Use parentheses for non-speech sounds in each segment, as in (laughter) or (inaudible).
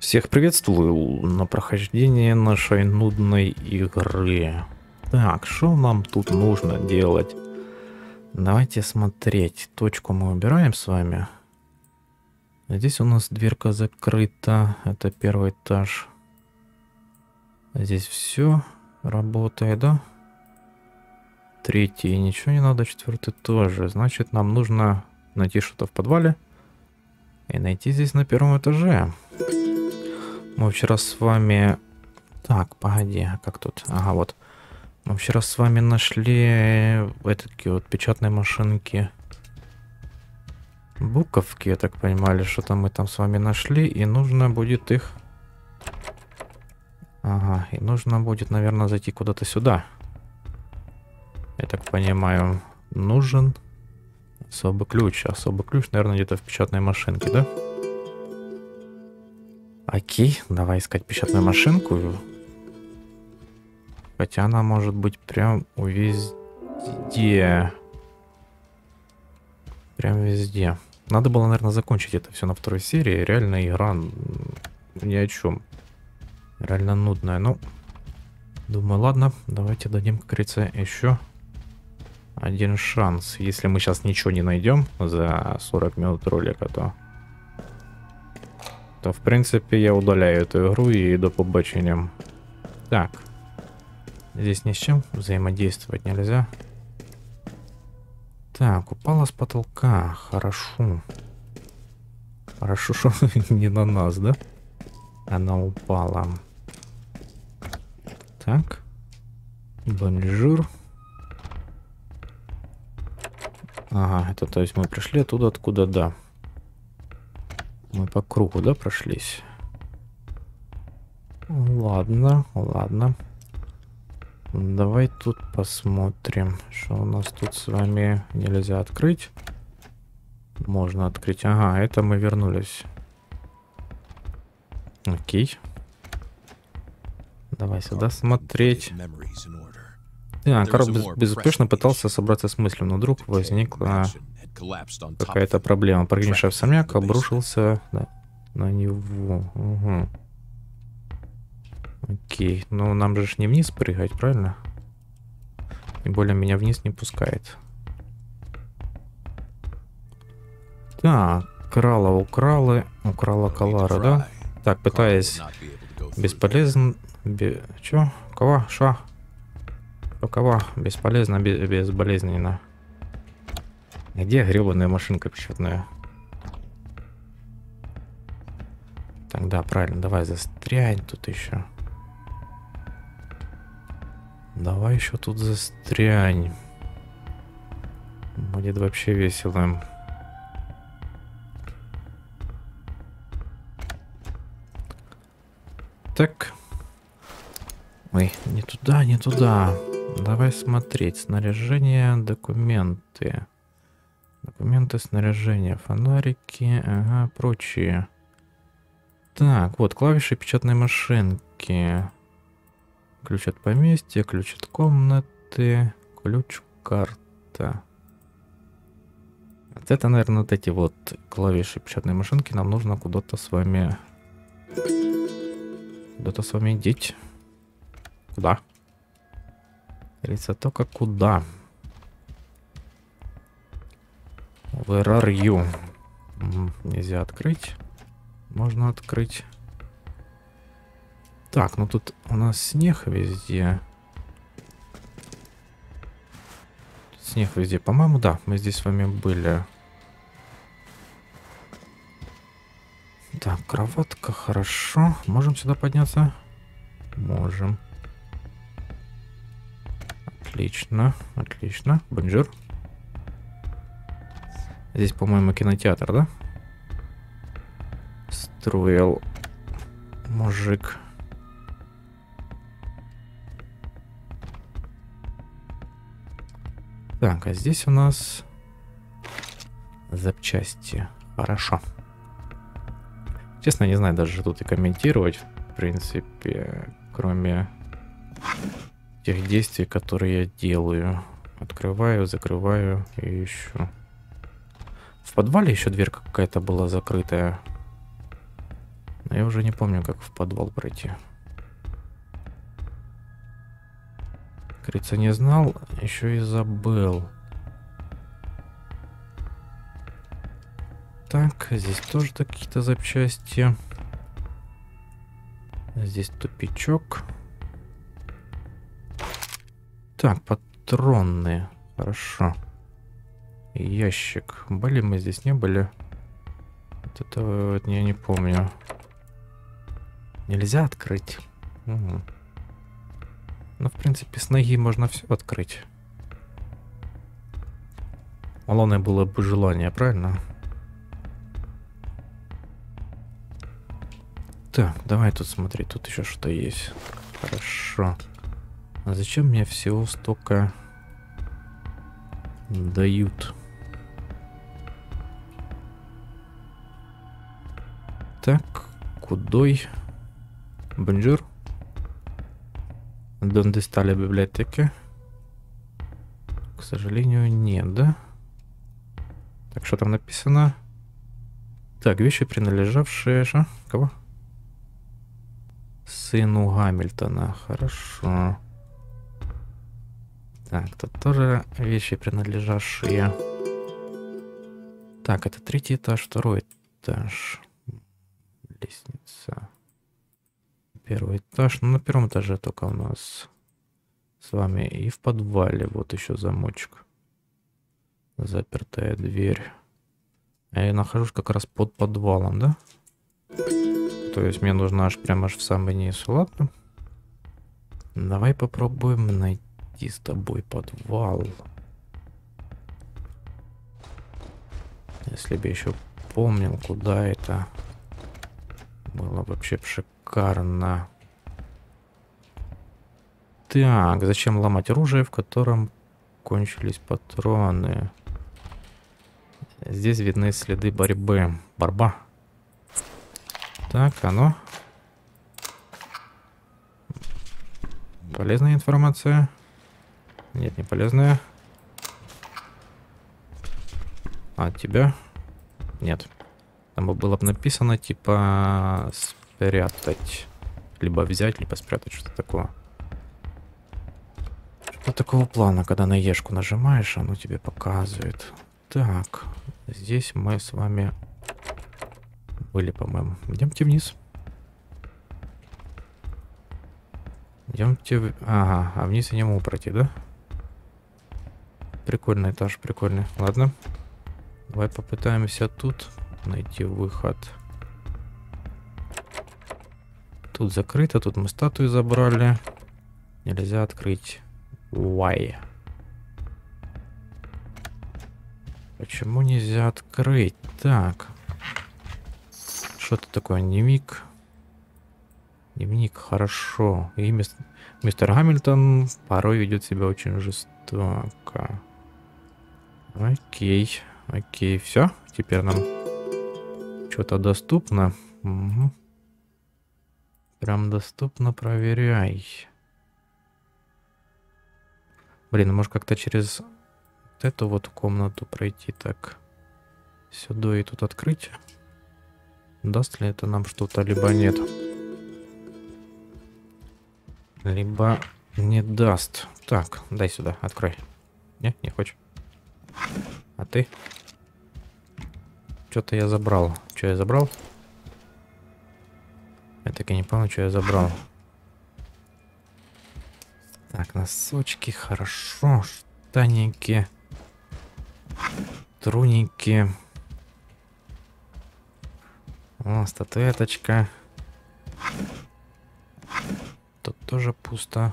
Всех приветствую на прохождение нашей нудной игры. Так, что нам тут нужно делать? Давайте смотреть. Точку мы убираем с вами. Здесь у нас дверка закрыта. Это первый этаж. Здесь все работает, да? Третий ничего не надо, четвертый тоже. Значит, нам нужно найти что-то в подвале. И найти здесь на первом этаже. Мы вчера с вами... Так, погоди, а как тут? Ага, вот. Мы вчера с вами нашли в такие вот печатные машинки. Буковки, я так понимаю, что-то мы там с вами нашли. И нужно будет их... Ага, и нужно будет, наверное, зайти куда-то сюда. Я так понимаю, нужен особый ключ. Особый ключ, наверное, где-то в печатной машинке, да? Окей, давай искать печатную машинку. Хотя она может быть прям везде. Прям везде. Надо было, наверное, закончить это все на второй серии. Реально игра ни о чем. Реально нудная. Ну, думаю, ладно, давайте дадим, как говорится, еще один шанс. Если мы сейчас ничего не найдем за 40 минут ролика, то то в принципе я удаляю эту игру и до побачення. Так. Здесь ни с чем взаимодействовать нельзя. Так, упала с потолка. Хорошо. Хорошо, (laughs) что не на нас, да? Она упала. Так. Bonjour. Ага, это то есть мы пришли оттуда, откуда, да. Мы по кругу, да, прошлись? Ладно, ладно. Давай тут посмотрим, что у нас тут с вами нельзя открыть. Можно открыть. Ага, это мы вернулись. Окей. Давай сюда смотреть. Да, Карл без, безуспешно пытался собраться с мыслью, но вдруг возникла какая-то проблема. Прогнивший овсяняк обрушился на, на него. Угу. Окей, ну нам же не вниз прыгать, правильно? Тем более меня вниз не пускает. Так, крала украла, украла Калара, да? Так, пытаясь бесполезно... Бе... Чё? Кого? Ша? Кого? Бесполезно, безболезненно. Где гребаная машинка печатная? Так, да, правильно, давай застрянь тут еще. Давай еще тут застрянь. Будет вообще весело. Так. Ой, не туда, не туда. Давай смотреть. Снаряжение, документы. Документы, снаряжение, фонарики, ага, прочие. Так, вот, клавиши печатной машинки. Ключ от поместья, ключ от комнаты, ключ карта. Вот это, наверное, вот эти вот клавиши печатной машинки нам нужно куда-то с вами... Куда-то с вами идти. Куда? Говорится, только куда. Where are you? Нельзя открыть. Можно открыть. Так, ну тут у нас снег везде. Снег везде. По-моему, да, мы здесь с вами были. Так, кроватка, хорошо. Можем сюда подняться? Можем. Отлично, отлично. Bonjour. Здесь, по-моему, кинотеатр, да? Строил мужик. Так, а здесь у нас запчасти. Хорошо. Честно, не знаю даже тут и комментировать, в принципе, кроме тех действий, которые я делаю. Открываю, закрываю и ищу. В подвале еще дверка какая-то была закрытая. Но я уже не помню, как в подвал пройти. Крица не знал, еще и забыл. Так, здесь тоже какие-то запчасти. Здесь тупичок. Так, патронные. Хорошо. Ящик. Были мы здесь, не были? Вот этого вот я не помню. Нельзя открыть. Угу. Ну, в принципе, с ноги можно все открыть. Главное было бы желание, правильно? Так, давай тут смотри, тут еще что есть. Хорошо. А зачем мне всего столько дают? Так, кудой? Бонжур. Донde стали библиотеки? К сожалению, нет, да? Так, что там написано? Так, вещи, принадлежавшие... Что? Кого? Сыну Гамильтона. Хорошо. Так, тут тоже вещи, принадлежавшие... Так, это третий этаж, второй этаж. Лестница. Первый этаж. Ну, на первом этаже только у нас с вами. И в подвале вот еще замочек. Запертая дверь. А я нахожусь как раз под подвалом, да? То есть мне нужно аж прямо аж в самый низ. Ладно. Давай попробуем найти с тобой подвал. Если бы еще помнил, куда это было вообще шикарно. Так, зачем ломать оружие, в котором кончились патроны? Здесь видны следы борьбы. Борьба. Так, оно. Полезная информация? Нет, не полезная. А от тебя? Нет. Там было бы написано, типа, спрятать. Либо взять, либо спрятать, что-то такое. Что такого плана, когда на ешку нажимаешь, оно тебе показывает. Так, здесь мы с вами были, по-моему. Идемте вниз. Идемте... В... Ага, а вниз я не могу пройти, да? Прикольный этаж, прикольный. Ладно. Давай попытаемся тут найти выход. Тут закрыто, тут мы статую забрали. Нельзя открыть. Why? Почему нельзя открыть? Так. Что это такое? Дневник. Дневник, хорошо. И мис... мистер Гамильтон порой ведет себя очень жестоко. Окей. Окей, все. Теперь нам что-то доступно. Угу. Прям доступно, проверяй. Блин, ну может как-то через вот эту вот комнату пройти так. Сюда и тут открыть. Даст ли это нам что-то, либо нет. Либо не даст. Так, дай сюда, открой. Не, не хочешь. А ты? Что-то я забрал. Что я забрал? Я так и не помню, что я забрал. Так, носочки, хорошо. Штаники. Труники. О, статуэточка. Тут тоже пусто.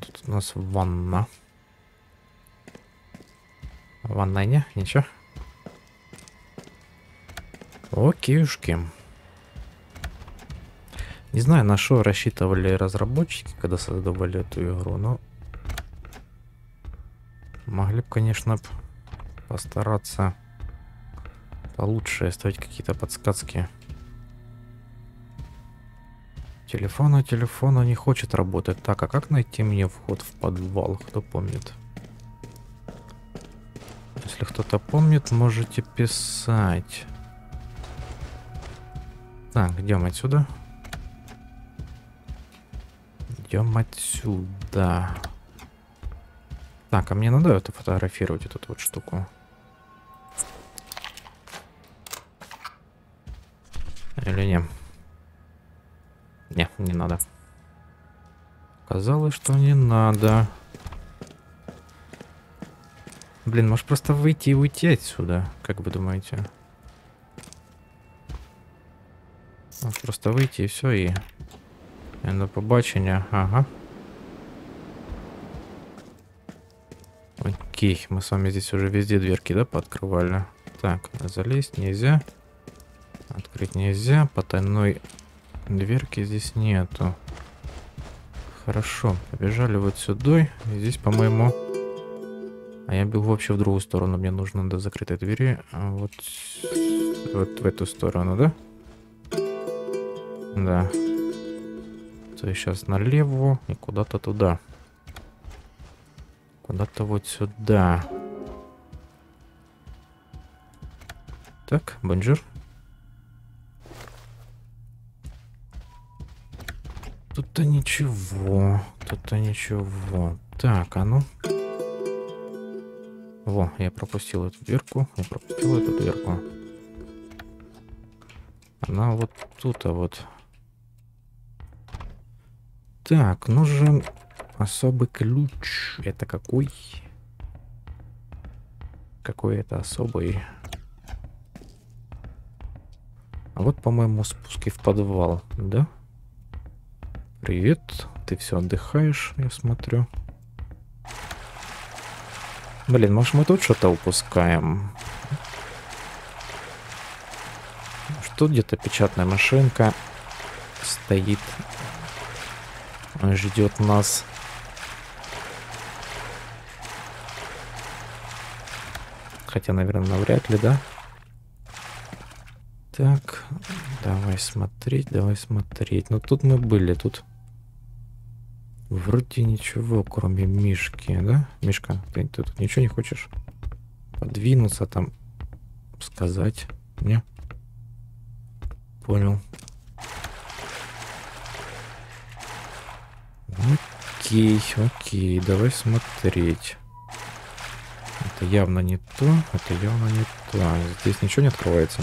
Тут у нас ванна. Ванна не? Ничего? Окейушки. Не знаю, на что рассчитывали разработчики, когда создавали эту игру, но... Могли бы, конечно, постараться получше оставить какие-то подсказки. Телефона, телефона не хочет работать. Так, а как найти мне вход в подвал? Кто помнит? Если кто-то помнит, можете писать. Так, идем отсюда. Идем отсюда. Так, а мне надо это фотографировать, эту вот штуку. Или не? Не, не надо. Казалось, что не надо. Блин, может просто выйти и уйти отсюда? Как вы думаете? Может просто выйти и все, и... и до побачення. Ага. Окей, мы с вами здесь уже везде дверки, да, пооткрывали? Так, залезть нельзя. Открыть нельзя. Потайной дверки здесь нету. Хорошо, побежали вот сюда. И здесь, по-моему... А я бегу вообще в другую сторону. Мне нужно до закрытой двери. А вот, вот в эту сторону, да? Да. То есть сейчас налево и куда-то туда. Куда-то вот сюда. Так, bonjour. Тут-то ничего. Тут-то ничего. Так, а ну. Во, я пропустил эту дверку. Я пропустил эту дверку. Она вот тут, а вот. Так, нужен особый ключ. Это какой? Какой это особый? А вот, по-моему, спуски в подвал, да? Привет. Ты все отдыхаешь, я смотрю. Блин, может мы тут что-то упускаем? Что где-то печатная машинка стоит, ждет нас. Хотя, наверное, навряд ли, да? Так, давай смотреть, давай смотреть. Ну тут мы были, тут Вроде ничего, кроме Мишки, да? Мишка, ты, ты тут ничего не хочешь подвинуться там, сказать? Не? Понял. Окей, окей, давай смотреть. Это явно не то, это явно не то. Здесь ничего не открывается.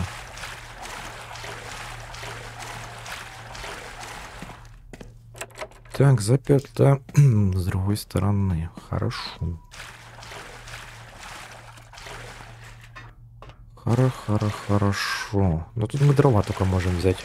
Так, заперто (clears throat) с другой стороны. Хорошо. Хара-хара, хорошо. Но тут мы дрова только можем взять.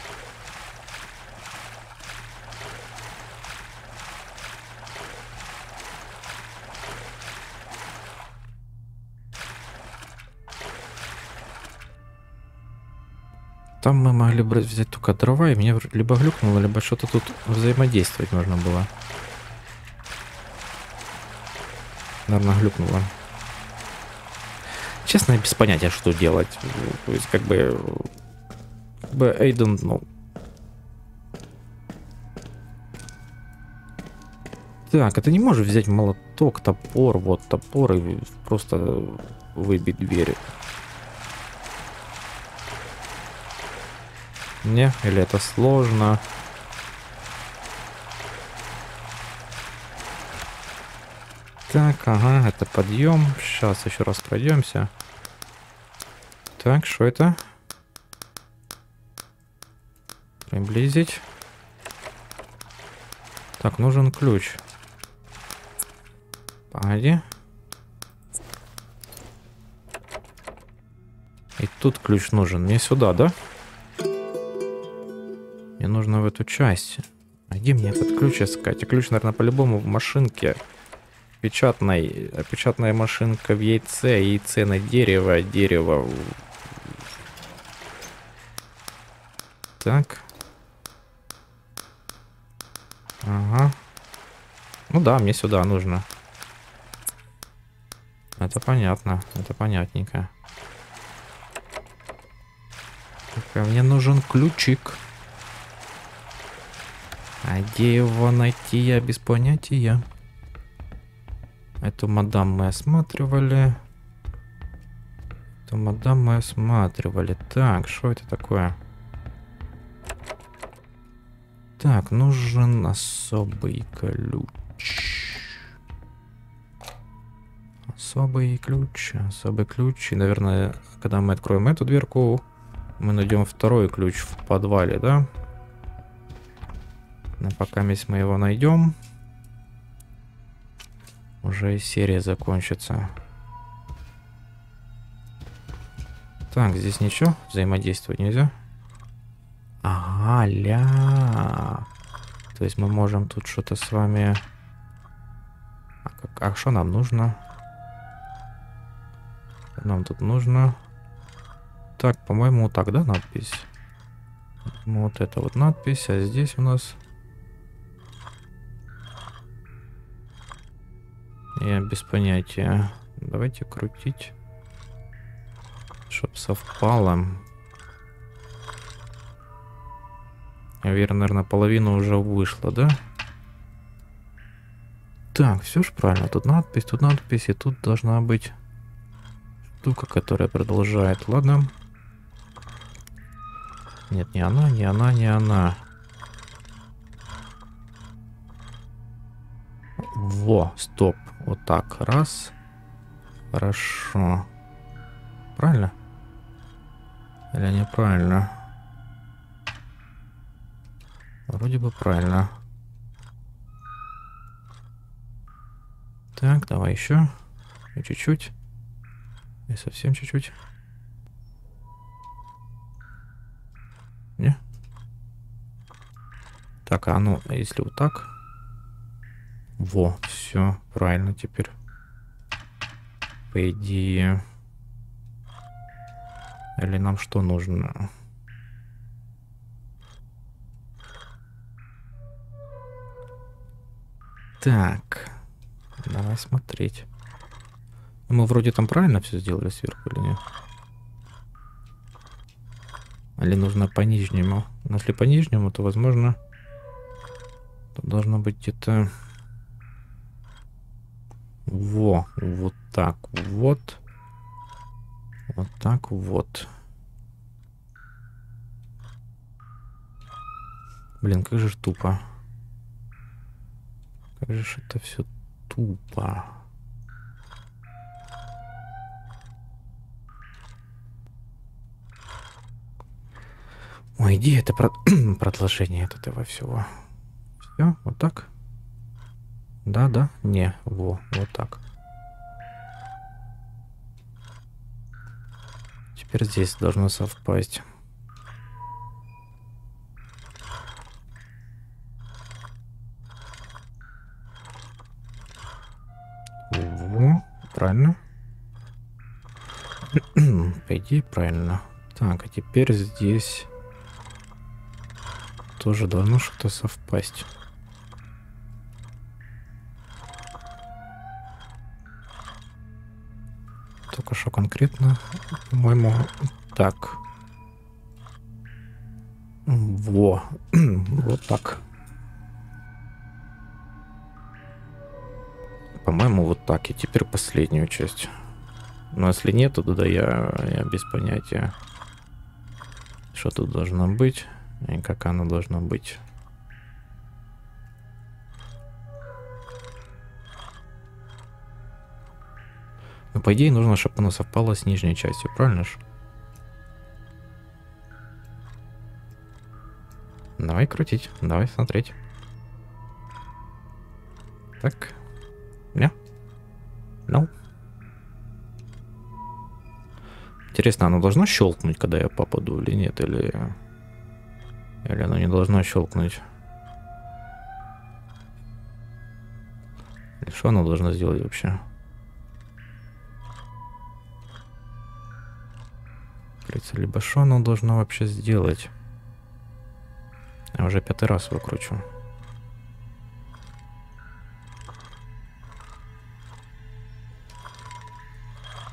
Там мы могли брать, взять только дрова, и мне либо глюкнуло, либо что-то тут взаимодействовать можно было. Наверное, глюкнуло. Честно, без понятия, что делать. То есть, как бы... Как бы, I don't know. Так, это не можешь взять молоток, топор, вот топор и просто выбить двери. Не? Или это сложно? Так, ага, это подъем. Сейчас еще раз пройдемся. Так, что это? Приблизить. Так, нужен ключ. Погоди. И тут ключ нужен. Мне сюда, да? Мне нужно в эту часть. Где мне этот ключ искать? А ключ, наверное, по-любому в машинке. Печатной. А печатная машинка в яйце, яйце на дерево, дерево. Так. Ага. Ну да, мне сюда нужно. Это понятно, это понятненько. Так, а мне нужен ключик. Где его найти, я без понятия. Эту мадам мы осматривали. Эту мадам мы осматривали. Так, что это такое? Так, нужен особый ключ. Особый ключ, особый ключ. И, наверное, когда мы откроем эту дверку, мы найдем второй ключ в подвале, да? Но пока мы его найдем, уже серия закончится. Так, здесь ничего, взаимодействовать нельзя. Ага, ля. То есть мы можем тут что-то с вами... А, как, а что нам нужно? Нам тут нужно... Так, по-моему, вот так, да, надпись? Вот это вот надпись, а здесь у нас... Я без понятия. Давайте крутить. Чтоб совпало. Наверное, наверное, половина уже вышла, да? Так, все же правильно. Тут надпись, тут надпись, и тут должна быть штука, которая продолжает. Ладно. Нет, не она, не она, не она. Во, стоп. Вот так, раз. Хорошо. Правильно? Или неправильно? Вроде бы правильно. Так, давай еще. Чуть-чуть. И совсем чуть-чуть. Не? Так, а ну, если вот так... Во, все, правильно теперь. По идее... Или нам что нужно? Так, давай смотреть. Мы вроде там правильно все сделали сверху или нет? Или нужно по нижнему? Если по нижнему, то возможно... Тут должно быть где-то... Во, вот так вот. Вот так вот. Блин, как же тупо. Как же это все тупо. Ой, иди, это про... (clears throat) продолжение от этого всего. Все, вот так. Да, да, не, во, вот так. Теперь здесь должно совпасть. Во, правильно. (clears throat) По идее, правильно. Так, а теперь здесь тоже должно что-то совпасть. Только что конкретно, по-моему, так. Во, (clears throat) вот так. По-моему, вот так. И теперь последнюю часть. Но если нет, то тогда я, я без понятия, что тут должно быть и как оно должно быть. Ну, по идее, нужно, чтобы оно совпало с нижней частью, правильно же? Давай крутить, давай смотреть. Так. Не? Ну. Интересно, оно должно щелкнуть, когда я попаду или нет, или... Или оно не должно щелкнуть? Или что оно должно сделать вообще? Кажется, либо что оно должно вообще сделать? Я уже пятый раз выкручу.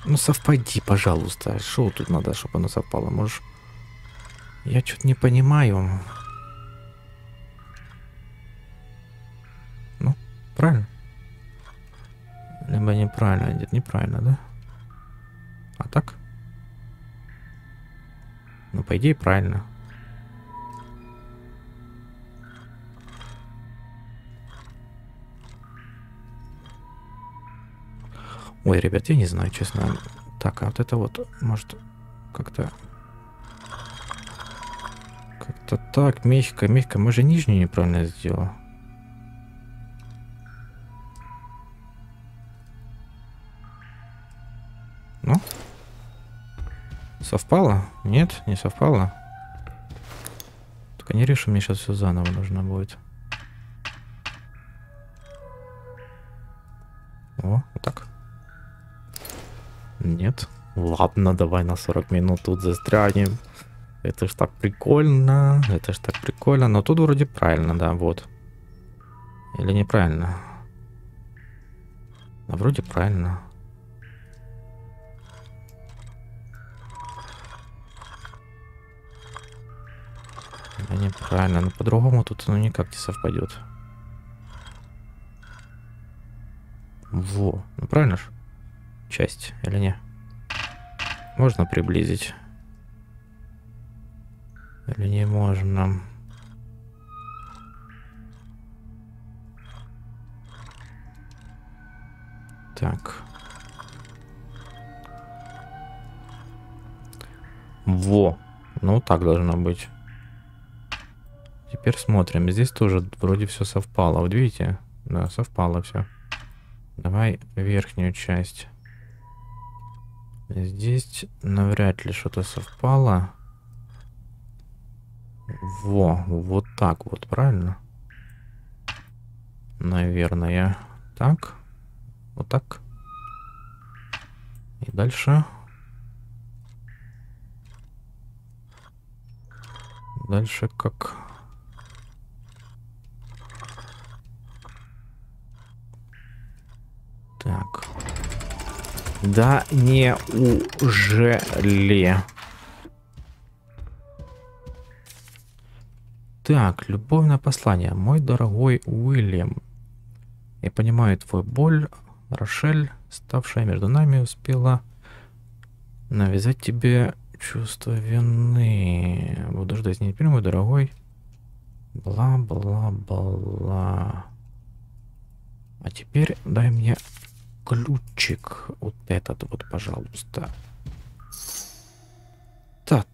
Ну совпади, пожалуйста. Что тут надо, чтобы оно совпало? Можешь... Я что-то не понимаю. Ну, правильно. Либо неправильно. Нет, неправильно, да? По идее, правильно. Ой, ребят, я не знаю, честно. Так, а вот это вот, может, как-то... Как-то так, мягко, мягко. Мы же нижнюю неправильно сделали. Ну? Совпало? Нет, не совпало. Только не решу, мне сейчас все заново нужно будет. О, вот так. Нет. Ладно, давай на 40 минут тут застрянем. Это ж так прикольно. Это ж так прикольно. Но тут вроде правильно, да, вот. Или неправильно? А вроде правильно. Неправильно. Но по-другому тут ну никак не совпадет. Во. Ну правильно ж? Часть или не? Можно приблизить? Или не можно? Так. Во. Ну, так должно быть. Теперь смотрим. Здесь тоже вроде все совпало. Вот видите? Да, совпало все. Давай верхнюю часть. Здесь навряд ли что-то совпало. Во, вот так вот, правильно? Наверное. Так. Вот так. И дальше. Дальше как... Так. Да не ужели. Так, любовное послание. Мой дорогой Уильям, я понимаю твою боль. Рошель, ставшая между нами, успела навязать тебе чувство вины. Буду ждать не теперь, мой дорогой. Бла-бла-бла. А теперь дай мне ключик. Вот этот вот, пожалуйста. Да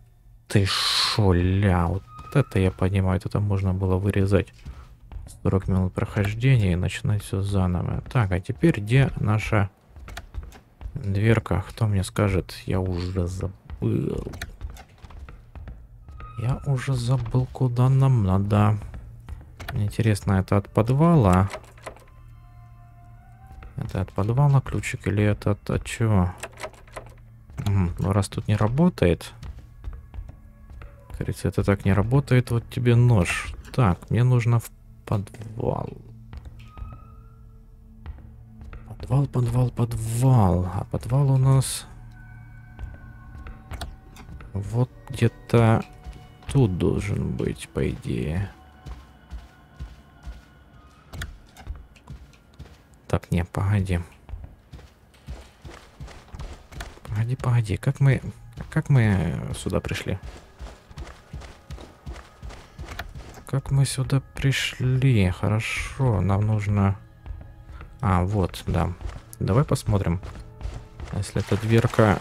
ты шо, ля, вот это я понимаю, это можно было вырезать 40 минут прохождения и начинать все заново. Так, а теперь где наша дверка? Кто мне скажет? Я уже забыл. Я уже забыл, куда нам надо. интересно, это от подвала? Это от подвала ключик или это от, от чего? Ну, раз тут не работает. Кажется, это так не работает. Вот тебе нож. Так, мне нужно в подвал. Подвал, подвал, подвал. А подвал у нас... Вот где-то тут должен быть, по идее. Так, не, погоди. Погоди, погоди, как мы... Как мы сюда пришли? Как мы сюда пришли? Хорошо, нам нужно... А, вот, да. Давай посмотрим. Если эта дверка...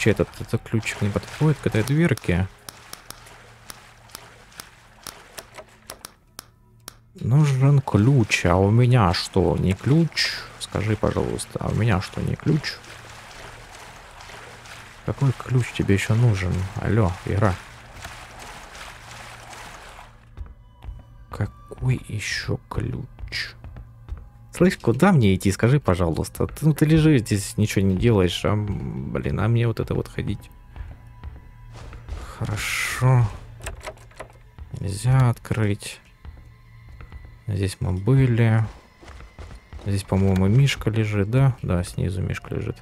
Че, этот, этот ключик не подходит к этой дверке? Нужен ключ, а у меня что, не ключ? Скажи, пожалуйста, а у меня что, не ключ? Какой ключ тебе еще нужен? Алло, игра. Какой еще ключ? Слышь, куда мне идти? Скажи, пожалуйста. Ты, ну ты лежишь здесь, ничего не делаешь, а, блин, а мне вот это вот ходить. Хорошо. Нельзя открыть. Здесь мы были. Здесь, по-моему, Мишка лежит, да? Да, снизу Мишка лежит.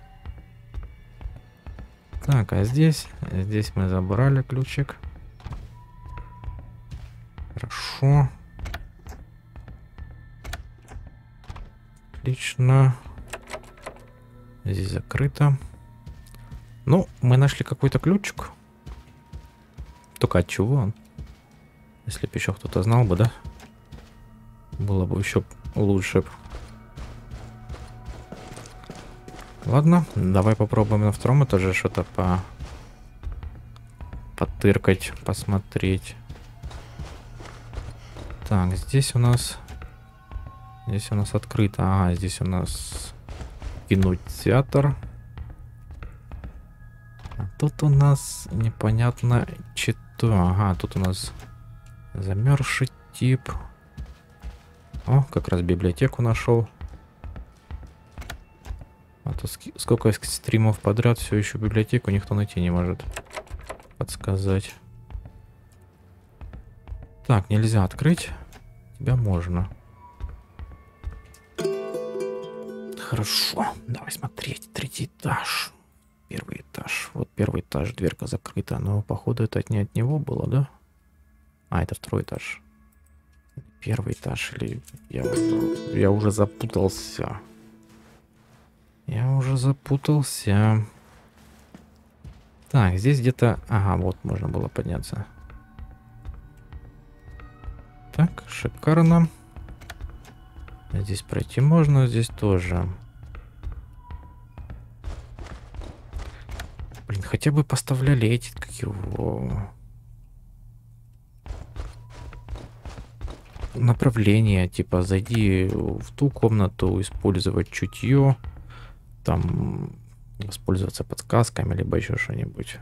Так, а здесь? Здесь мы забрали ключик. Хорошо. Отлично. Здесь закрыто. Ну, мы нашли какой-то ключик. Только от чего он? Если бы еще кто-то знал бы, да? Было бы еще лучше. Ладно, давай попробуем на втором этаже что-то по... потыркать, посмотреть. Так, здесь у нас... Здесь у нас открыто. Ага, здесь у нас кинотеатр. А тут у нас непонятно что. Ага, тут у нас замерзший тип. О, как раз библиотеку нашел. А то сколько стримов подряд, все еще библиотеку никто найти не может подсказать. Так, нельзя открыть. Тебя можно. Хорошо, давай смотреть. Третий этаж. Первый этаж. Вот первый этаж, дверка закрыта. Но, походу, это не от него было, да? А, это второй этаж. Первый этаж или... Я, я уже запутался. Я уже запутался. Так, здесь где-то... Ага, вот можно было подняться. Так, шикарно. Здесь пройти можно, здесь тоже. Блин, хотя бы поставляли эти, как его... Направление, типа, зайди в ту комнату, использовать чутье, там, воспользоваться подсказками, либо еще что-нибудь.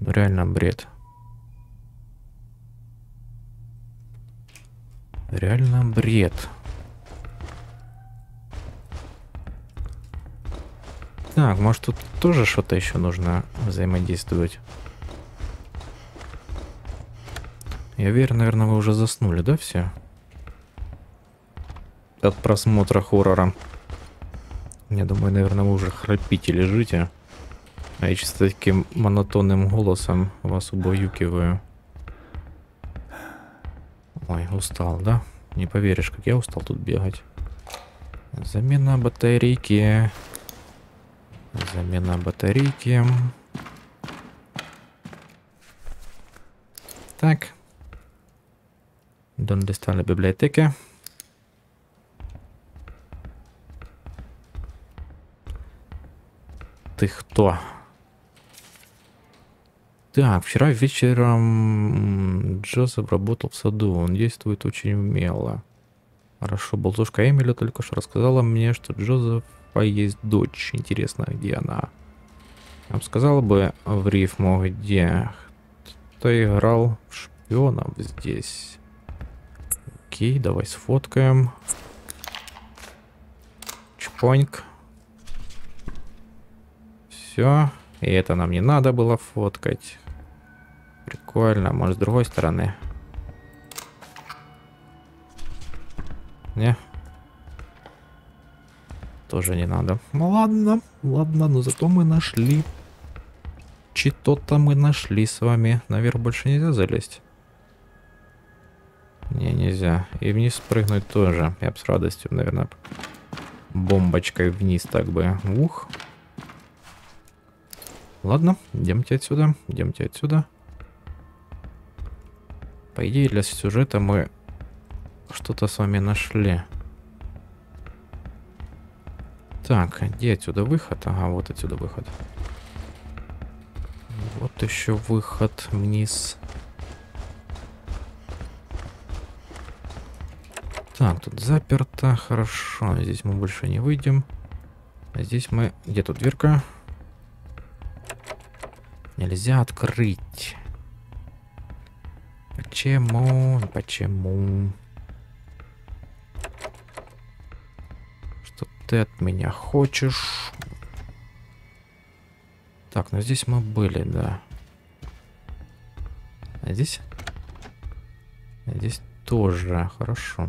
Ну, реально бред. Реально бред. Так, может тут тоже что-то еще нужно взаимодействовать? Я верю, наверное, вы уже заснули, да, все? От просмотра хоррора. Я думаю, наверное, вы уже храпите, лежите. А я чисто таким монотонным голосом вас убаюкиваю. Ой, устал, да? Не поверишь, как я устал тут бегать. Замена батарейки. Замена батарейки. Так. Donde está la biblioteca? Ты кто? Так, вчера вечером Джозеф работал в саду. Он действует очень умело. Хорошо, болтушка Эмили только что рассказала мне, что Джозефа есть дочь. Интересно, где она? Я бы сказала бы в рифму, где кто играл в шпионов здесь. Окей, давай сфоткаем. Чпоньк. Все. И это нам не надо было фоткать. Прикольно. Может, с другой стороны? Не? Тоже не надо. Ну ладно, ладно, но зато мы нашли. Что-то мы нашли с вами. Наверх больше нельзя залезть. Не, нельзя. И вниз прыгнуть тоже. Я бы с радостью, наверное, бомбочкой вниз так бы. Ух. Ладно, идемте отсюда, идемте отсюда. По идее, для сюжета мы что-то с вами нашли. Так, где отсюда выход? Ага, вот отсюда выход. Вот еще выход вниз. Так, тут заперто. Хорошо, здесь мы больше не выйдем. А здесь мы... Где тут дверка? Нельзя открыть. Почему? Почему? Что ты от меня хочешь? Так, ну здесь мы были, да. А здесь? А здесь тоже, хорошо.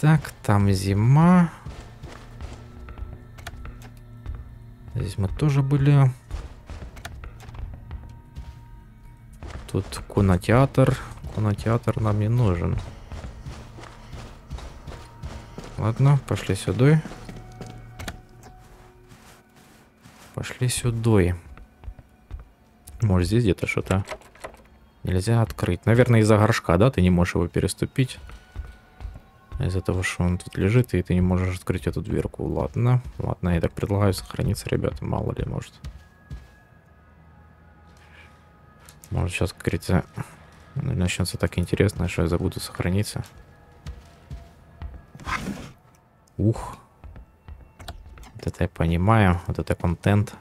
Так, там зима. Здесь мы тоже были. Тут кинотеатр. Кинотеатр нам не нужен. Ладно, пошли сюда. Пошли сюда. Может здесь где-то что-то нельзя открыть. Наверное из-за горшка, да? Ты не можешь его переступить. Из-за того, что он тут лежит, и ты не можешь открыть эту дверку. Ладно, ладно, я так предлагаю сохраниться, ребята, мало ли, может. Может сейчас, как говорится, начнется так интересно, что я забуду сохраниться. Ух. Вот это я понимаю, вот это контент.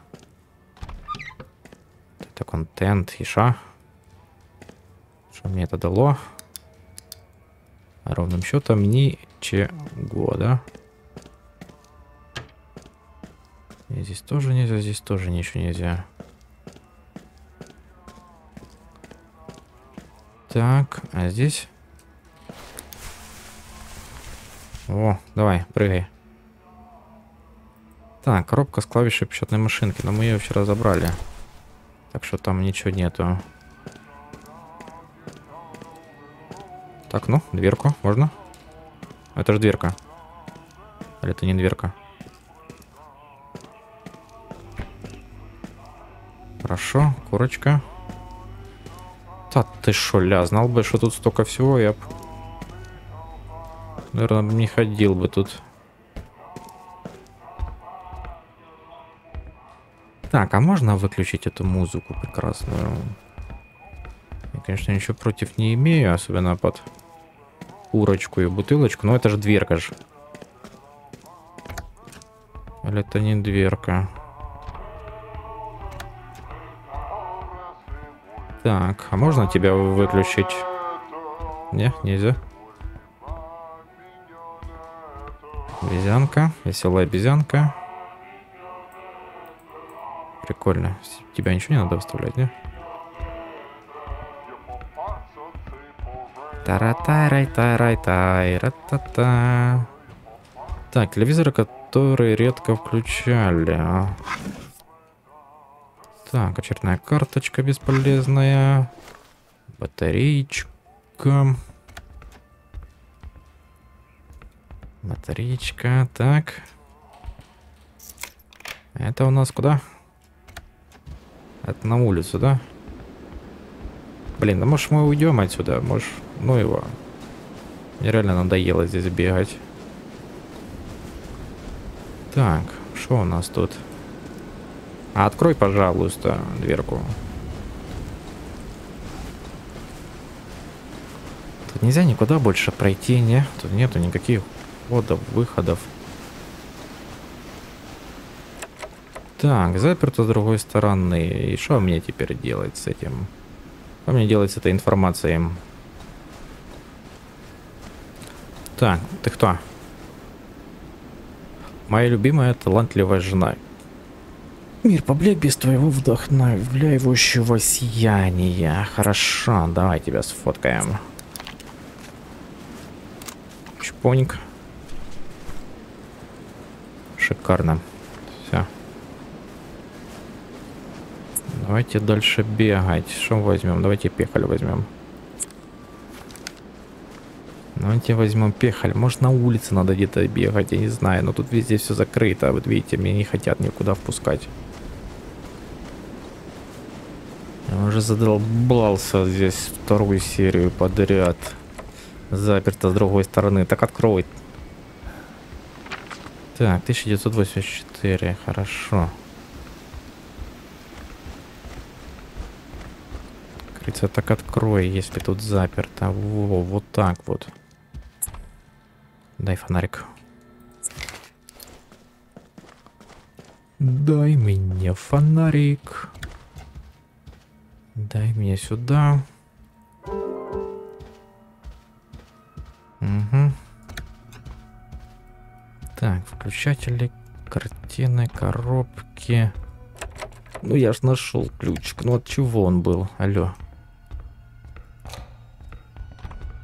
Вот это контент, и ша. Что мне это дало? Ровным счетом ничего, да? И здесь тоже нельзя, здесь тоже ничего нельзя. Так, а здесь? О, давай, прыгай. Так, коробка с клавишей печатной машинки, но мы ее вчера забрали. Так что там ничего нету. Так, ну, дверку можно? Это же дверка. Или это не дверка? Хорошо, курочка. Да ты шо, ля, знал бы, что тут столько всего, я б... Наверное, не ходил бы тут. Так, а можно выключить эту музыку прекрасную? Я, конечно, ничего против не имею, особенно под курочку и бутылочку. Но это же дверка же. Или это не дверка? Так, а можно тебя выключить? Не, нельзя. Обезьянка, веселая обезьянка. Прикольно. Тебя ничего не надо выставлять, не? Таратарай тарай тай та та Так, телевизоры, которые редко включали. А. Так, очередная карточка бесполезная. Батареечка. Батареечка, так. Это у нас куда? Это на улицу, да? Блин, да может мы уйдем отсюда? Может, ну его. Мне реально надоело здесь бегать. Так, что у нас тут? А открой, пожалуйста, дверку. Тут нельзя никуда больше пройти, не? Тут нету никаких входов, выходов. Так, заперто с другой стороны. И что мне теперь делать с этим? Что мне делать с этой информацией? Так, ты кто? Моя любимая талантливая жена. Мир, поблек без твоего вдохновляющего сияния. Хорошо, давай тебя сфоткаем. Чпоник. Шикарно. Все. Давайте дальше бегать. Что возьмем? Давайте пехаль возьмем. Давайте возьмем пехаль. Может на улице надо где-то бегать, я не знаю. Но тут везде все закрыто. Вот видите, меня не хотят никуда впускать. Я уже задолбался здесь вторую серию подряд. Заперто с другой стороны. Так открой. Так, 1984. Хорошо. Кажется, так открой, если тут заперто. Во, вот так вот. Дай фонарик. Дай мне фонарик. Дай мне сюда. Угу. Так, включатели, картины, коробки. Ну я ж нашел ключик. Ну от чего он был? Алло.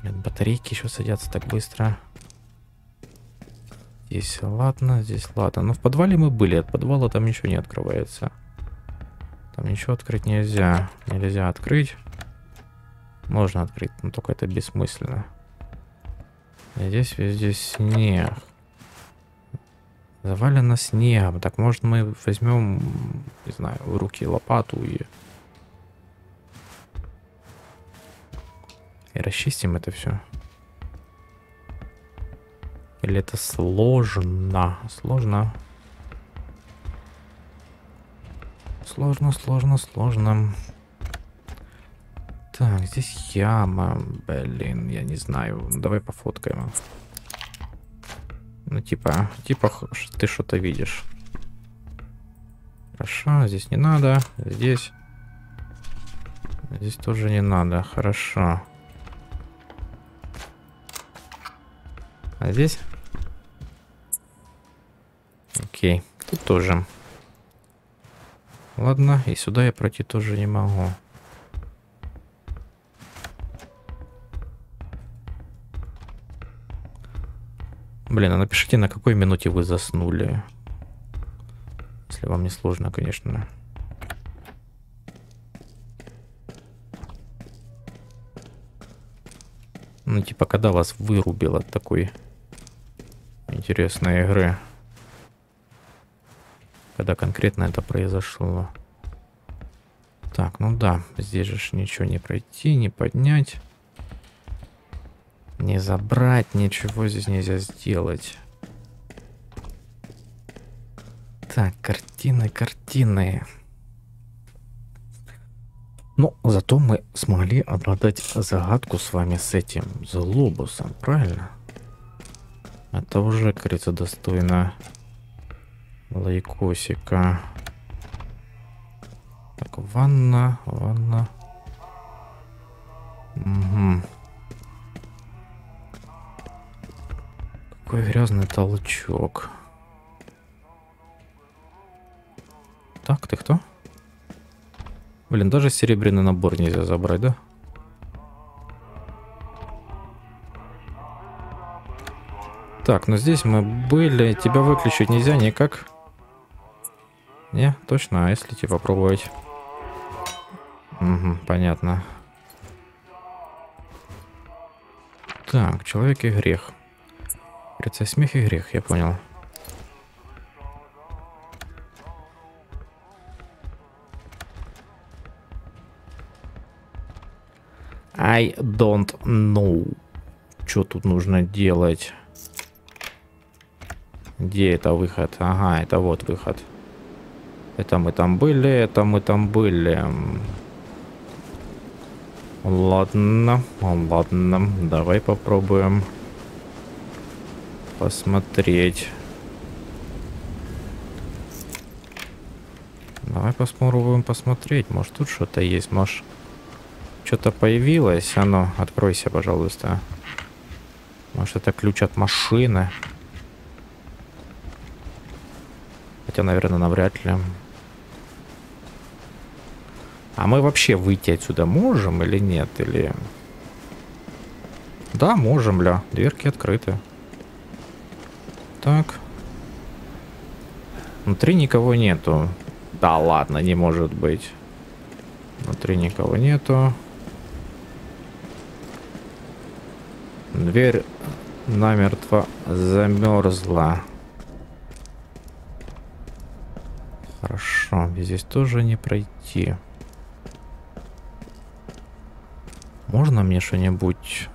Блин, батарейки еще садятся так быстро. Здесь ладно, здесь ладно. Но в подвале мы были. От подвала там ничего не открывается. Там ничего открыть нельзя. Нельзя открыть. Можно открыть, но только это бессмысленно. Здесь везде снег. Завалено снегом. Так может мы возьмем, не знаю, в руки лопату и... И расчистим это все. Или это сложно? Сложно. Сложно, сложно, сложно. Так, здесь яма. Блин, я не знаю. Давай пофоткаем. Ну, типа, типа, ты что-то видишь. Хорошо, здесь не надо. Здесь. Здесь тоже не надо. Хорошо. А здесь? Тут тоже. Ладно, и сюда я пройти тоже не могу. Блин, а напишите, на какой минуте вы заснули. Если вам не сложно, конечно. Ну, типа, когда вас вырубил от такой интересной игры. Когда конкретно это произошло. Так, ну да, здесь же ничего не пройти, не поднять. Не забрать, ничего здесь нельзя сделать. Так, картины, картины. Ну, зато мы смогли отгадать загадку с вами с этим злобусом, правильно? Это уже, кажется, достойно лайкосика. Так, ванна, ванна. Угу. Какой грязный толчок. Так, ты кто? Блин, даже серебряный набор нельзя забрать, да? Так, ну здесь мы были. Тебя выключить нельзя никак. Не, точно, а если типа попробовать? Угу, понятно. Так, человек и грех. Говорится, смех и грех, я понял. I don't know. Что тут нужно делать? Где это выход? Ага, это вот выход. Это мы там были, это мы там были. Ладно, ладно, давай попробуем посмотреть. Давай попробуем посмотреть. Может тут что-то есть, может что-то появилось. А ну, откройся, пожалуйста. Может это ключ от машины. Хотя, наверное, навряд ли. А мы вообще выйти отсюда можем или нет? Или... Да, можем, ля. Дверки открыты. Так. Внутри никого нету. Да ладно, не может быть. Внутри никого нету. Дверь намертво замерзла. Хорошо, здесь тоже не пройти. Можно мне что-нибудь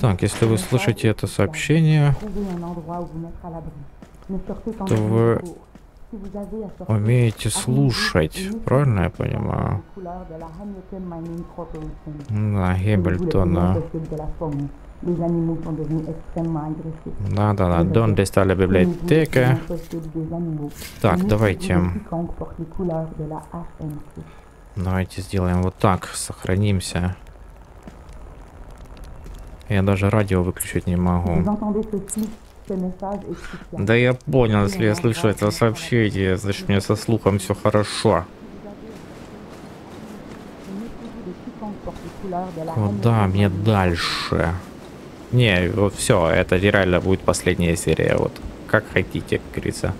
так, если вы слышите это сообщение, то вы умеете слушать, правильно я понимаю? Да, Геббельтона. Да-да-да, Донде стали библиотека. Так, давайте. Давайте сделаем вот так, сохранимся. Я даже радио выключить не могу. Да я понял, если я слышу это сообщение, значит мне со слухом все хорошо. Куда мне дальше? Не, вот все, это реально будет последняя серия. Вот как хотите, как говорится.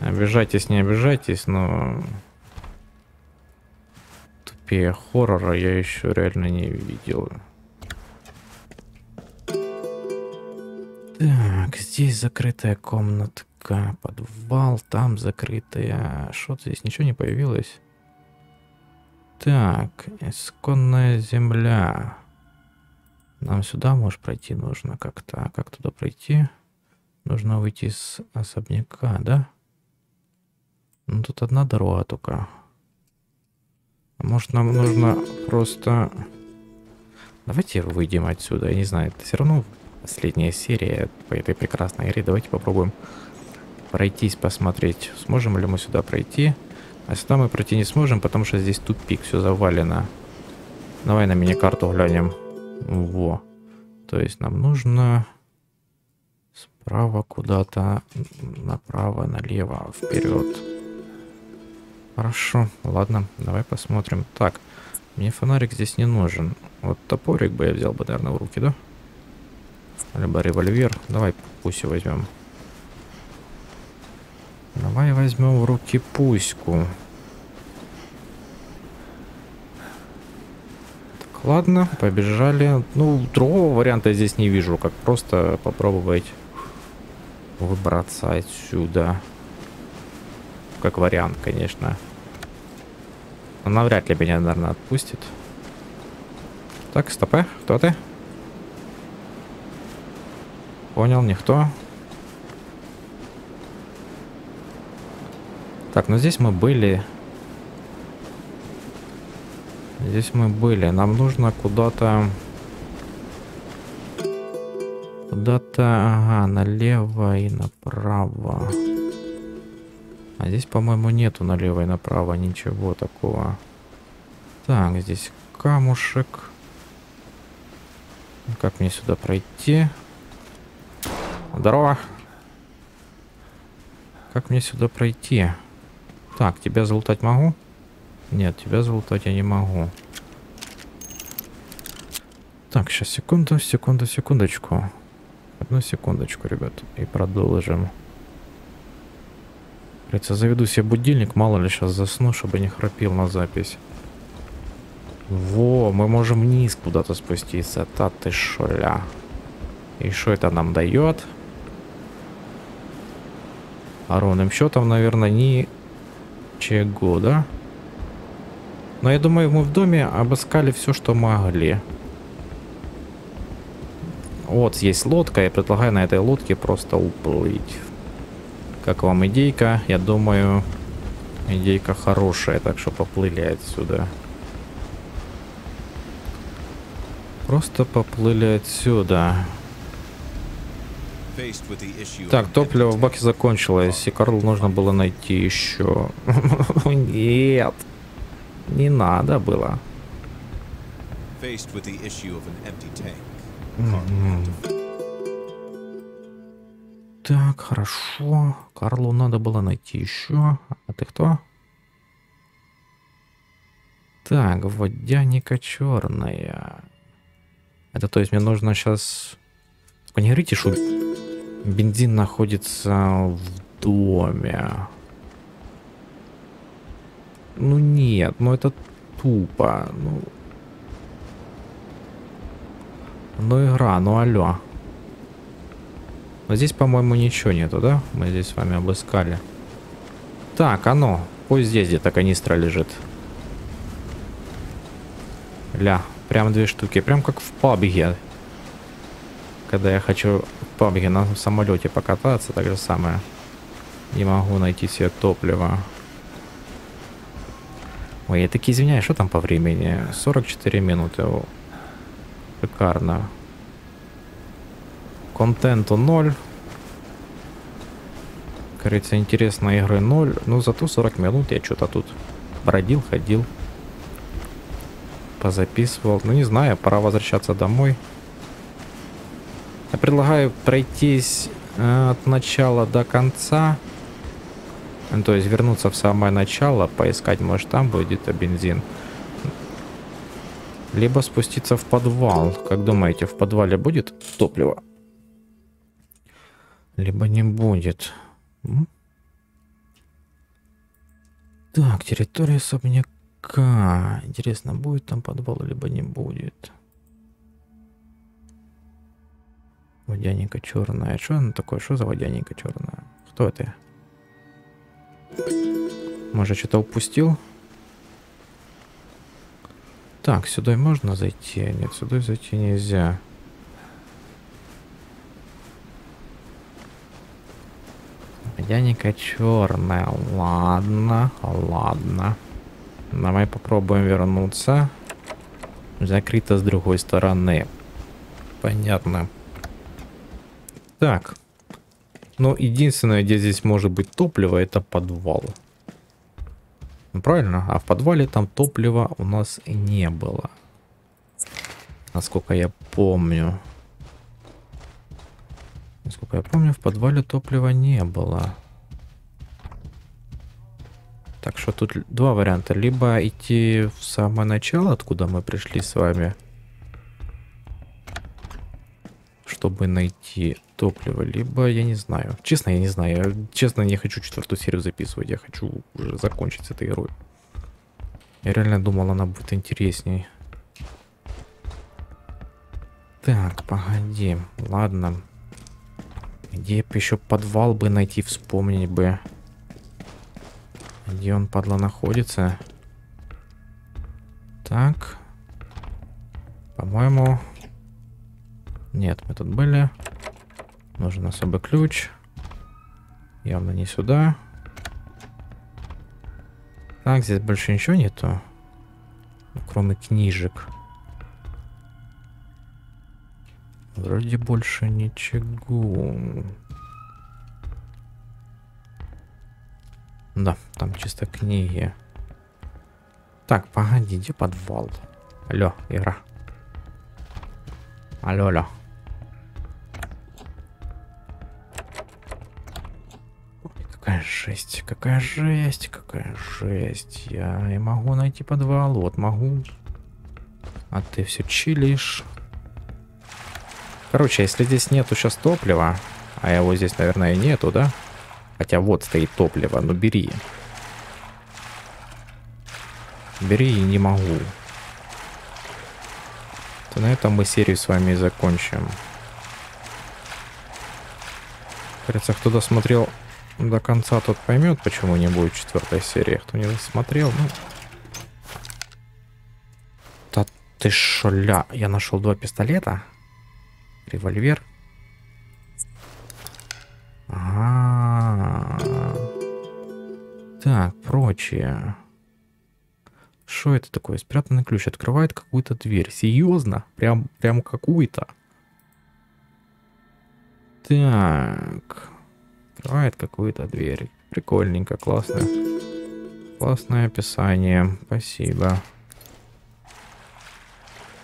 Обижайтесь, не обижайтесь, но тупее хоррора я еще реально не видел. Так, здесь закрытая комнатка, подвал, там закрытая. Что здесь? Ничего не появилось? Так, исконная земля. Нам сюда, может, пройти нужно как-то. А как туда пройти? Нужно выйти из особняка, да? Ну, тут одна дорога только. Может, нам нужно просто... Давайте выйдем отсюда. Я не знаю, это все равно последняя серия по этой прекрасной игре. Давайте попробуем пройтись, посмотреть, сможем ли мы сюда пройти. А сюда мы пройти не сможем, потому что здесь тупик, все завалено. Давай на мини-карту глянем. Во. То есть нам нужно справа куда-то, направо, налево, вперед. Хорошо, ладно, давай посмотрим. Так, мне фонарик здесь не нужен. Вот топорик бы я взял бы, наверное, в руки, да? Либо револьвер. Давай пусть возьмем. Давай возьмем в руки пуську. Так, ладно, побежали. Ну, другого варианта здесь не вижу, как просто попробовать выбраться отсюда. Как вариант, конечно. Она вряд ли меня, наверное, отпустит. Так, стопе, кто ты? Понял, никто. Так, ну здесь мы были. Здесь мы были. Нам нужно куда-то... Куда-то... Ага, налево и направо. А здесь, по-моему, нету налево и направо ничего такого. Так, здесь камушек. Как мне сюда пройти? Здорово. Как мне сюда пройти? Так, тебя залутать могу? Нет, тебя залутать я не могу. Так, сейчас секунду, секунду, секундочку. Одну секундочку, ребят, и продолжим. Говорится, заведу себе будильник, мало ли сейчас засну, чтобы не храпел на запись. Во, мы можем вниз куда-то спуститься. Та ты шоля. И что это нам дает? А ровным счетом, наверное, не Чего, да? Но я думаю, мы в доме обыскали все, что могли. Вот есть лодка, я предлагаю на этой лодке просто уплыть. Как вам идейка? Я думаю, идейка хорошая, так что поплыли отсюда. Просто поплыли отсюда. Так, топливо в баке закончилось, и Карлу нужно было найти еще. (laughs) Нет, не надо было. Так, хорошо. Карлу надо было найти еще. А ты кто? Так, водяника черная. Это то есть мне нужно сейчас... Только не говорите, что Бензин находится в доме. Ну нет, ну это тупо. Ну, ну игра, ну алло. Но здесь, по-моему, ничего нету, да? Мы здесь с вами обыскали. Так, оно. Пусть здесь где-то канистра лежит. Ля, прям две штуки. Прям как в пабге. Когда я хочу PUBG на самолете покататься, так же самое. Не могу найти себе топливо. Ой, я таки извиняюсь, что там по времени? 44 минуты. Шикарно. Контенту 0. Кажется, интересной игры 0. Ну, зато 40 минут я что-то тут бродил, ходил. Позаписывал. Ну, не знаю, пора возвращаться домой. Я предлагаю пройтись э, от начала до конца. Ну, то есть вернуться в самое начало, поискать, может там будет где-то бензин. Либо спуститься в подвал. Как думаете, в подвале будет топливо? Либо не будет. Так, территория особняка. Интересно, будет там подвал, либо не будет. Водяника черная. Что она такое? Что за водяника черная? Кто это? Может, что-то упустил? Так, сюда можно зайти? Нет, сюда зайти нельзя. Водяника черная. Ладно, ладно. Давай попробуем вернуться. Закрыто с другой стороны. Понятно. Так. Ну, единственное, где здесь может быть топливо, это подвал. Ну, правильно? А в подвале там топлива у нас не было. Насколько я помню. Насколько я помню, в подвале топлива не было. Так что тут два варианта. Либо идти в самое начало, откуда мы пришли с вами. Чтобы найти топливо. Либо, я не знаю. Честно, я не знаю. Я, честно, не хочу четвертую серию записывать. Я хочу уже закончить с этой игрой. Я реально думал, она будет интересней. Так, погоди. Ладно. Где бы еще подвал бы найти, вспомнить бы. Где он, падла, находится? Так. По-моему... Нет, мы тут были. Нужен особый ключ. Явно не сюда. Так, здесь больше ничего нету. Кроме книжек. Вроде больше ничего. Да, там чисто книги. Так, погоди, где подвал? Алло, игра. Алло, алло. какая жесть, какая жесть, какая жесть. Я не могу найти подвал, вот могу. А ты все чилишь. Короче, если здесь нету сейчас топлива, а его здесь, наверное, и нету, да? Хотя вот стоит топливо, ну бери. Бери и не могу. То на этом мы серию с вами и закончим. Кажется, кто досмотрел до конца, тот поймет, почему не будет четвертой серии. Кто не досмотрел, ну... Да ты шля, я нашел два пистолета револьвер. Ага. Так, прочее. Что это такое? Спрятанный ключ открывает какую-то дверь. Серьезно? Прям, прям какую-то. Так. Открывает какую-то дверь. Прикольненько, классно. Классное описание. Спасибо.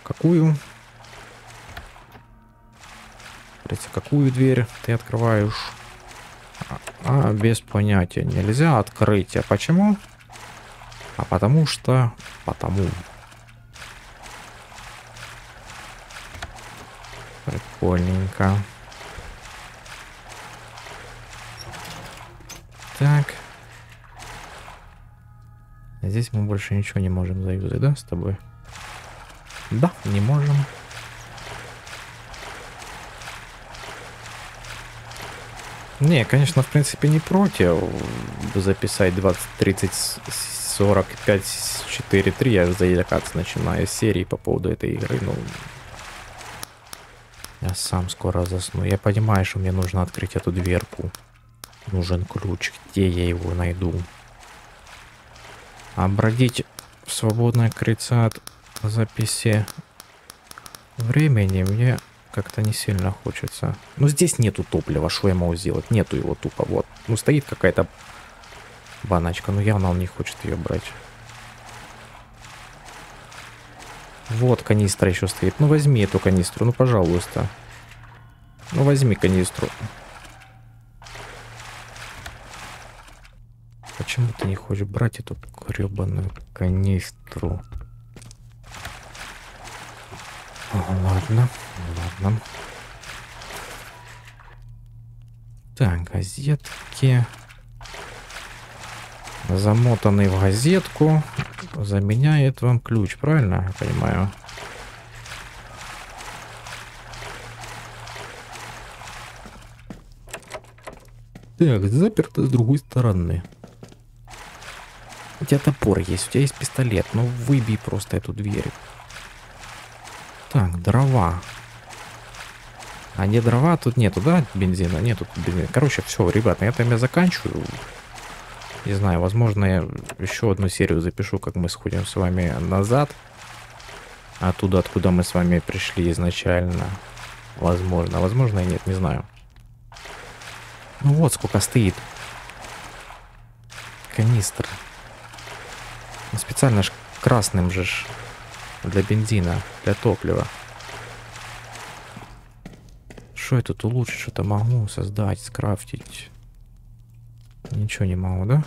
Какую? Смотрите, какую дверь ты открываешь? А, а, без понятия. Нельзя открыть. А почему? А потому что... Потому. Прикольненько. Так. Здесь мы больше ничего не можем заюзать, да, с тобой? Да, не можем. Не, конечно, в принципе, не против записать 20, 30, 45, 4, 3. Я заикаться начинаю с серии по поводу этой игры. Ну, я сам скоро засну. Я понимаю, что мне нужно открыть эту дверку. Нужен ключ. Где я его найду? Бродить в свободное крыльцо от записи времени мне как-то не сильно хочется. Ну, здесь нету топлива, что я могу сделать? Нету его тупо, вот. Ну, стоит какая-то баночка, но явно он не хочет ее брать. Вот канистра еще стоит. Ну, возьми эту канистру, ну, пожалуйста. Ну, возьми канистру. Почему ты не хочешь брать эту гребаную канистру? Ладно, ладно. Так, газетки. Замотанный в газетку заменяет вам ключ, правильно я понимаю? Так, заперто с другой стороны. У тебя топор есть, у тебя есть пистолет. Ну, выбей просто эту дверь. Так, дрова. А где дрова? Тут нету, да, бензина? Нету бензина. Короче, все, ребят, на этом я заканчиваю. Не знаю, возможно, я еще одну серию запишу, как мы сходим с вами назад. Оттуда, откуда мы с вами пришли изначально. Возможно, возможно и нет, не знаю. Ну вот сколько стоит. Канистр. Ну, специально ж красным же ж для бензина, для топлива. Что я тут улучшить? Что-то могу создать, скрафтить. Ничего не могу, да?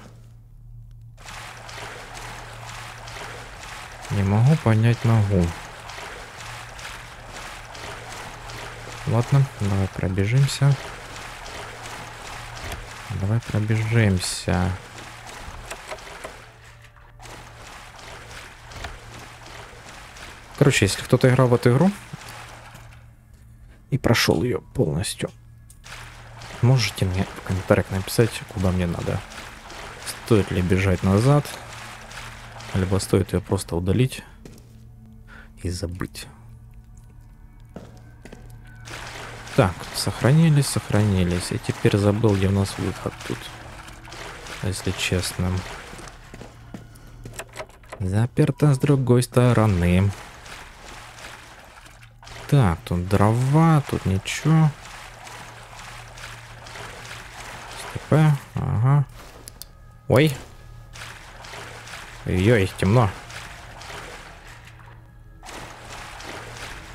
Не могу понять, могу. Ладно, давай пробежимся. Давай пробежимся. Короче, если кто-то играл в эту игру и прошел ее полностью, можете мне в комментариях написать, куда мне надо. Стоит ли бежать назад, либо стоит ее просто удалить и забыть. Так, сохранились, сохранились. И теперь забыл, где у нас выход тут. Если честно. Заперто с другой стороны. Так, тут дрова, тут ничего. СТП, ага. Ой. Ой, темно.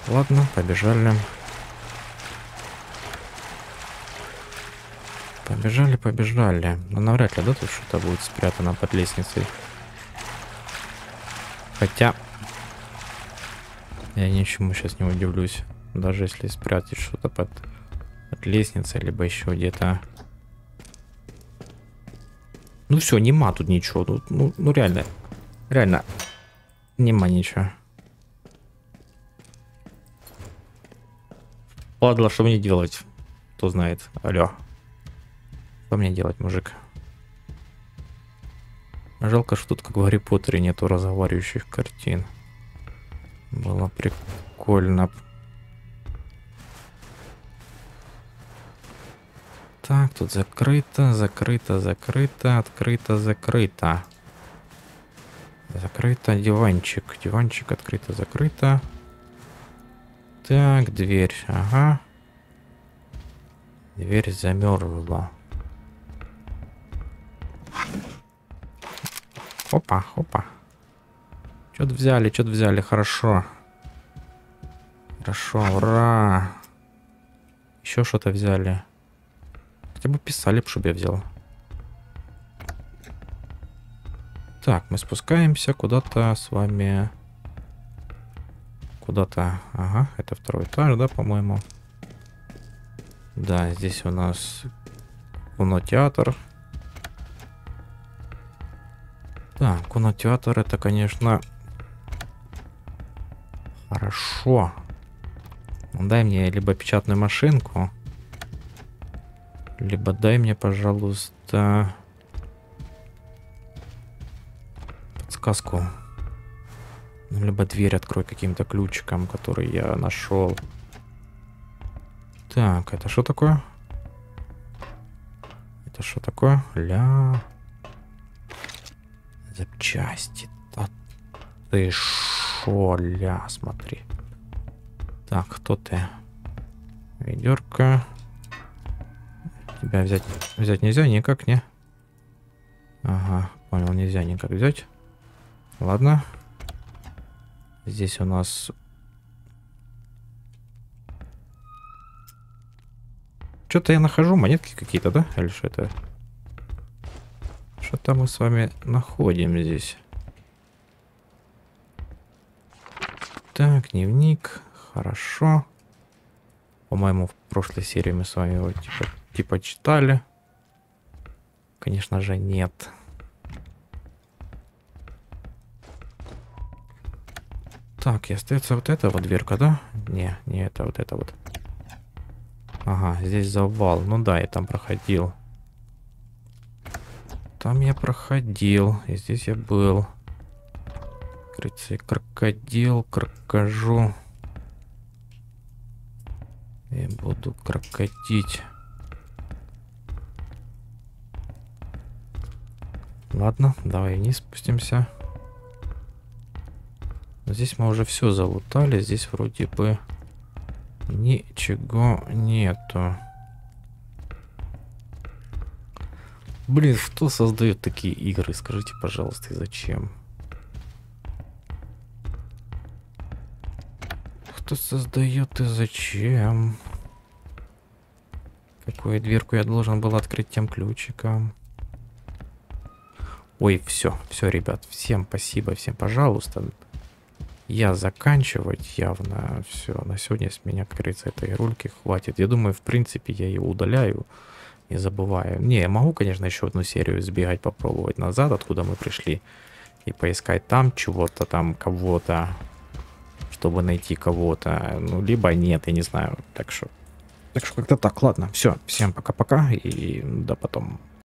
Ладно, побежали. Побежали, побежали. Но ну, навряд ли, да, тут что-то будет спрятано под лестницей. Хотя... Я ничему сейчас не удивлюсь. Даже если спрятать что-то под, под лестницей, либо еще где-то. Ну все, нема тут ничего. Тут, ну, ну реально. Реально. Нема ничего. Ладно, что мне делать? Кто знает. Алло. Что мне делать, мужик? Жалко, что тут, как в Гарри Поттере, нету разговаривающих картин. Было прикольно. Так, тут закрыто, закрыто, закрыто, открыто, закрыто. Закрыто диванчик. Диванчик открыто, закрыто. Так, дверь, ага. Дверь замерзла. Опа, опа. Что-то взяли, что-то взяли, хорошо. Хорошо, ура. Еще что-то взяли. Хотя бы писали, чтобы я взял. Так, мы спускаемся куда-то с вами. Куда-то. Ага, это второй этаж, да, по-моему. Да, здесь у нас кинотеатр. Да, кинотеатр это, конечно, хорошо. Дай мне либо печатную машинку, либо дай мне, пожалуйста, подсказку. Ну, либо дверь открой каким-то ключиком, который я нашел. Так, это что такое? Это что такое? Ля запчасти. Да ты шо, ля, смотри. Так, кто ты? Ведерко. Тебя взять, взять нельзя никак, не? Ага, понял, нельзя никак взять. Ладно. Здесь у нас... Что-то я нахожу, монетки какие-то, да? Или что это? Что-то мы с вами находим здесь. Так, дневник. Хорошо. По-моему, в прошлой серии мы с вами его типа, типа читали. Конечно же, нет. Так, и остается вот эта вот дверка, да? Не, не это, вот это вот. Ага, здесь завал. Ну да, я там проходил. Там я проходил. И здесь я был. Крытый крокодил, крокожу. И буду крокодить. Ладно, давай вниз спустимся. Здесь мы уже все залутали. Здесь вроде бы ничего нету. Блин, кто создает такие игры? Скажите, пожалуйста, и зачем? Кто создает и зачем? Какую дверку я должен был открыть тем ключиком? Ой, все, все, ребят, всем спасибо, всем пожалуйста. Я заканчивать явно все. На сегодня с меня, как говорится, этой рульки хватит. Я думаю, в принципе, я ее удаляю и забываю. Не, я могу, конечно, еще одну серию сбегать, попробовать назад, откуда мы пришли. И поискать там чего-то, там кого-то, чтобы найти кого-то. Ну, либо нет, я не знаю. Так что, так что как-то так, ладно. Все, всем пока-пока и до потом.